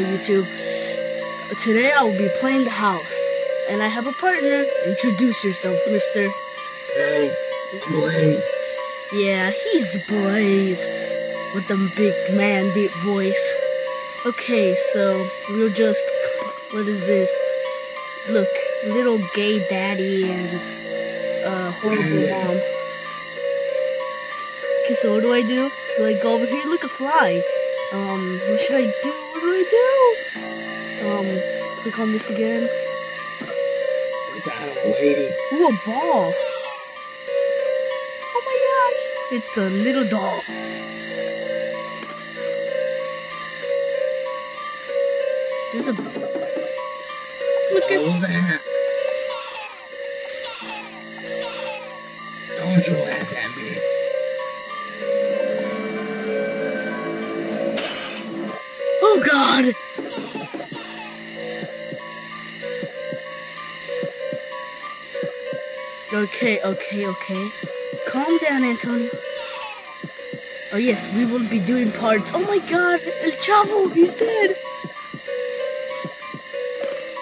YouTube. Today I will be playing the house, and I have a partner. Introduce yourself, Mister. Hey, Blaze. Yeah, he's Blaze with the big man deep voice. Okay, so we'll just what is this? Look, little gay daddy and uh horrible mom. Okay, so what do I do? Do I go over here? Look, a fly. Um, what should I do? Click on this again. Lady. Ooh, a ball. Oh my gosh. It's a little doll. There's a... Look at... Hold that. Okay, okay, okay. Calm down, Antonio. Oh yes, we will be doing parts. Oh my god, El Chavo, he's dead.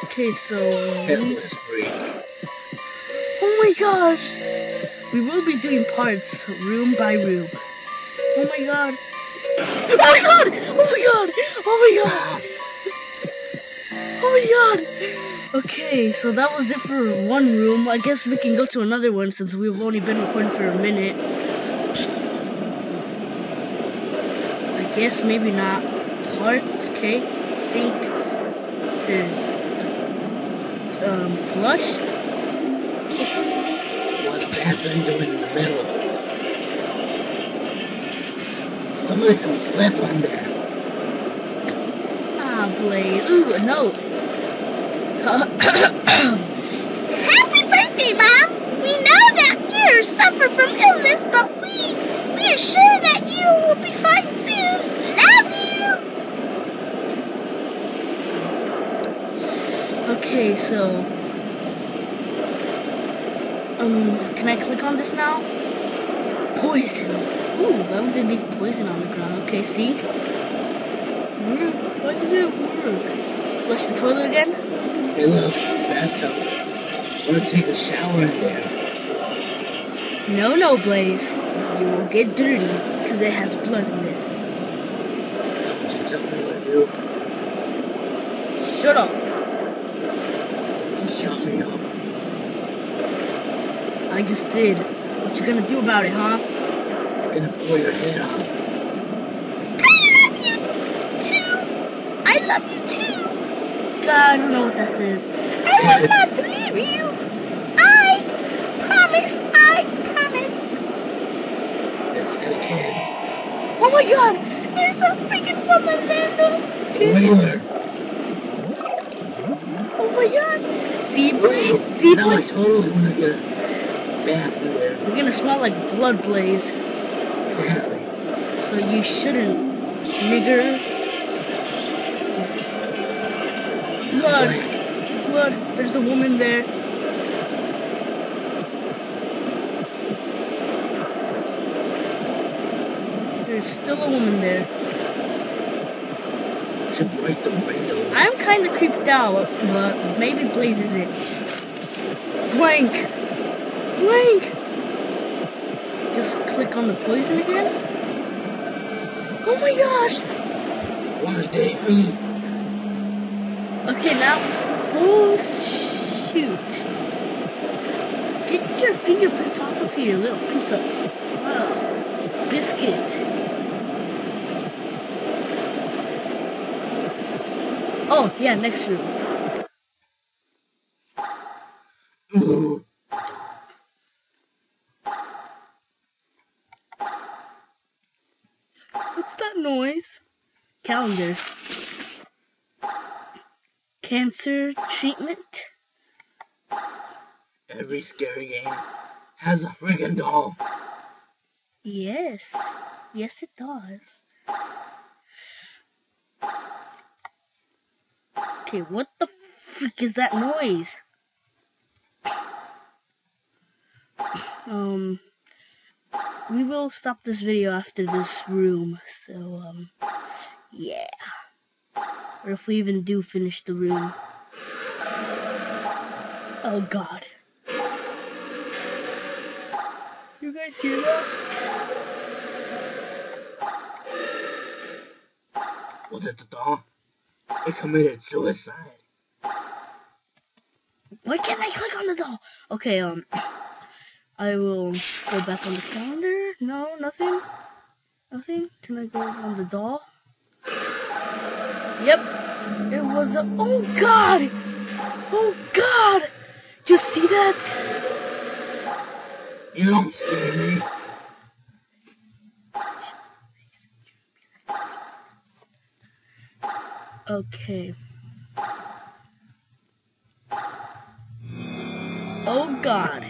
Okay, so oh my gosh, we will be doing parts room by room. Oh my god. Oh my god! Oh my god! Oh my god! Oh my god! Okay, so that was it for one room. I guess we can go to another one since we've only been recording for a minute. I guess maybe not. Parts, okay. Think there's um flush. What's that thing doing in the middle? Somebody can slip on there. Ah, Blade. Ooh, a note. Happy birthday, Mom! We know that you suffer from illness, but we we are sure that you will be fine soon. Love you. Okay, so um, can I click on this now? Poison. Ooh, why would they leave poison on the ground? Okay, see? Work. Why does it work? Flush the toilet again? Hey look, bathtub. Wanna take a shower in there? No, no, Blaze. You will get dirty because it has blood in there. Don't you tell me what to do. Shut up. Just shut me up. I just did. What you gonna do about it, huh? I'm gonna pull your head off. I love you too. I love you too. God, I don't know what that says. I will not leave you. I promise. I promise. It's the kid. Oh my god! There's a freaking woman there. Wheeler. Oh my god! See, Blaze? See, Now I Blaze? totally wanna get a bath in there. You're gonna smell like blood, Blaze. Exactly. So you shouldn't, nigger. Blood, blood. There's a woman there. There's still a woman there. Should break the window. I'm kind of creeped out, but maybe Blaze isn't. Blank! Blank! Just click on the poison again? Oh my gosh! Wanna date me? Okay, now. Oh, shoot. Get your fingerprints off of here, little piece of uh, biscuit. Oh, yeah, next room. What's that noise? Calendar. Cancer treatment? Every scary game has a freaking doll. Yes. Yes, it does. Okay, what the freak is that noise? Um, we will stop this video after this room, so, um, yeah. Or if we even do finish the room. Oh god. You guys hear that? Was it the doll? It committed suicide. Why can't I click on the doll? Okay, um, I will go back on the calendar. No, nothing. Nothing. Can I go on the doll? Yep. It was a. Oh God! Oh God! You see that? You don't scare me. Okay. Oh God.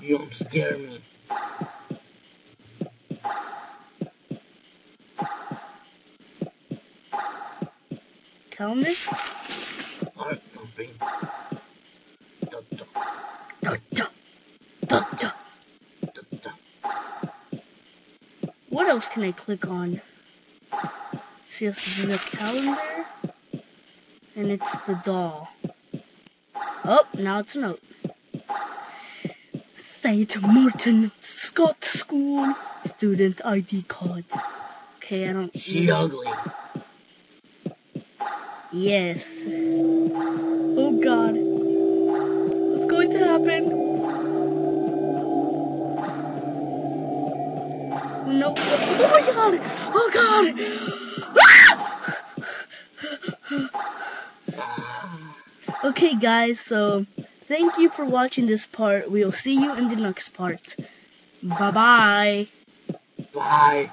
You don't scare me. Dun, dun. What else can I click on? See, this is the calendar. And it's the doll. Oh, now it's a note. St. Martin Scott School student ID card. Okay, I don't. She ugly. Yes. Oh God. What's going to happen? No. Oh my God. Oh God. Ah, Okay, guys, so thank you for watching this part. We'll see you in the next part. Bye bye. bye.